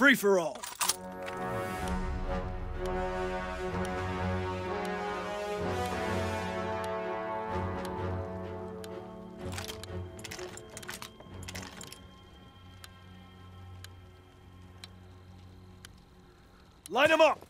Free for all. Line them up!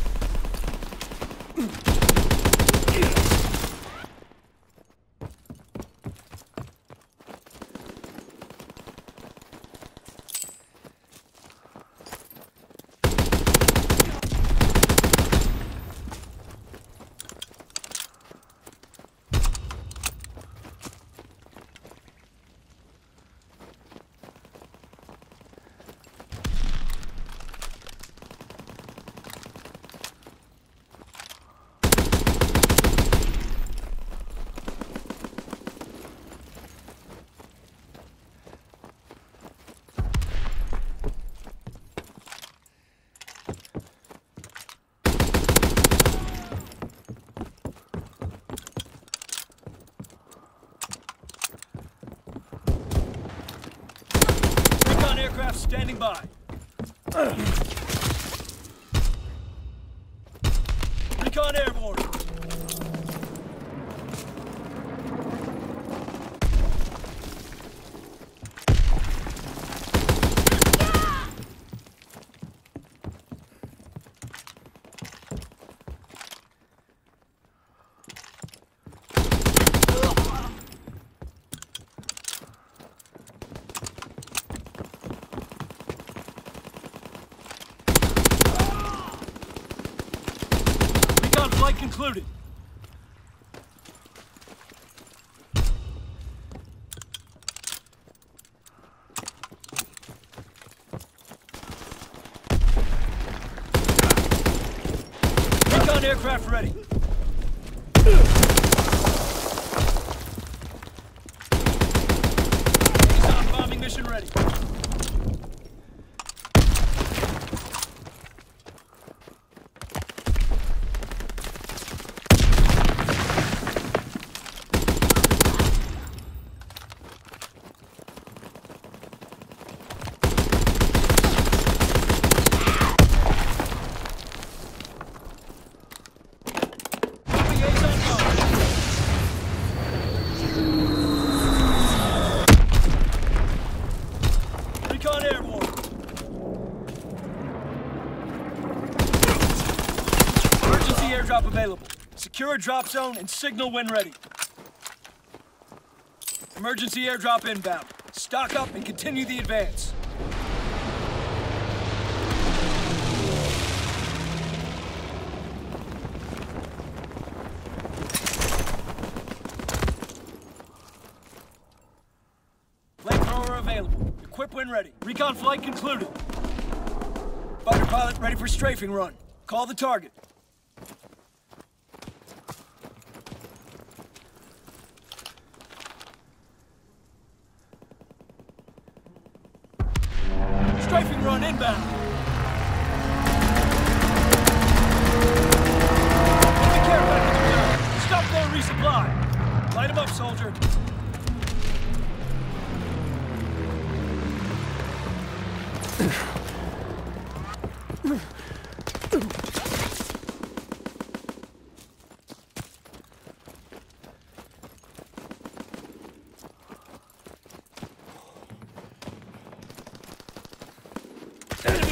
Recon aircraft standing by. Recon airborne. Recon concluded. Recon aircraft ready. Stop bombing mission ready. Liaison bomb. Recon airborne. Emergency airdrop available. Secure a drop zone and signal when ready. Emergency airdrop inbound. Stock up and continue the advance. Flamethrower available. Equip when ready. Recon flight concluded. Fighter pilot ready for strafing run. Call the target. Run inbound. Put the care package down. Stop there, resupply. Light him up, soldier. Enemy